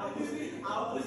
I was